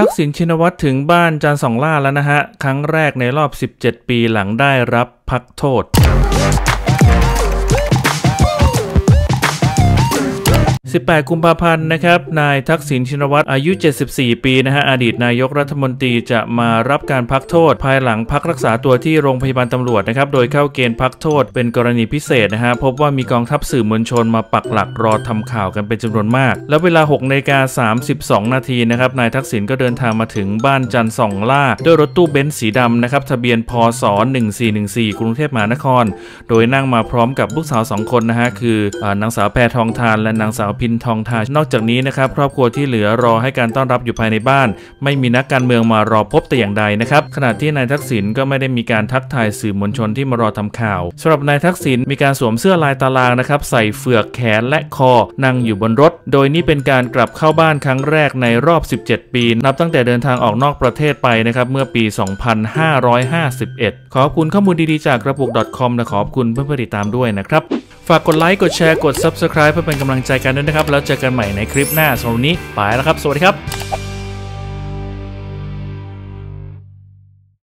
ทักษิณชินวัตรถึงบ้านจันสองล่าแล้วนะฮะ ครั้งแรกในรอบ 17 ปีหลังได้รับพักโทษ 18 กุมภาพันธ์นะครับ นายทักษิณชินวัตรอายุ 74 ปีนะฮะ อดีตนายกรัฐมนตรีจะมารับการพักโทษ ภายหลังพักรักษาตัวที่โรงพยาบาลตำรวจนะครับ โดยเข้าเกณฑ์พักโทษเป็นกรณีพิเศษนะฮะ พบว่ามีกองทัพสื่อมวลชนมาปักหลักรอทำข่าวกันเป็นจำนวนมาก แล้วเวลา6นาฬิกา32 นาทีนะครับ นายทักษิณก็เดินทางมาถึงบ้านจันทร์ส่องหล้า ด้วยรถตู้เบนซ์สีดำนะครับ ทะเบียนพศ1414 กรุงเทพมหานคร โดยนั่งมาพร้อมกับลูกสาว2คนนะฮะ คืออนางสาวแพรทองทานและนางสาวพินทองทานอกจากนี้นะครับครอบครัวที่เหลือรอให้การต้อนรับอยู่ภายในบ้าน ไม่มีนักการเมืองมารอพบแต่อย่างใดนะครับขณะที่นายทักษิณก็ไม่ได้มีการทักทายสื่อมวลชนที่มารอทำข่าวสำหรับนายทักษิณมีการสวมเสื้อลายตารางนะครับใส่เฝือกแขนและคอ นั่งอยู่บนรถ โดยนี่เป็นการกลับเข้าบ้านครั้งแรกในรอบ 17 ปี นับตั้งแต่เดินทางออกนอกประเทศไปนะครับเมื่อปี 2551 ขอบคุณข้อมูลดีๆจากกระปุก .com และขอบคุณเพื่อนๆติดตามด้วยนะครับ ฝากกดไลค์กดแชร์กด Subscribe เพื่อเป็นกำลังใจกันด้วยนะครับ แล้วเจอกันใหม่ในคลิปหน้าสำหรับวันนี้ไปแล้วครับ สวัสดีครับ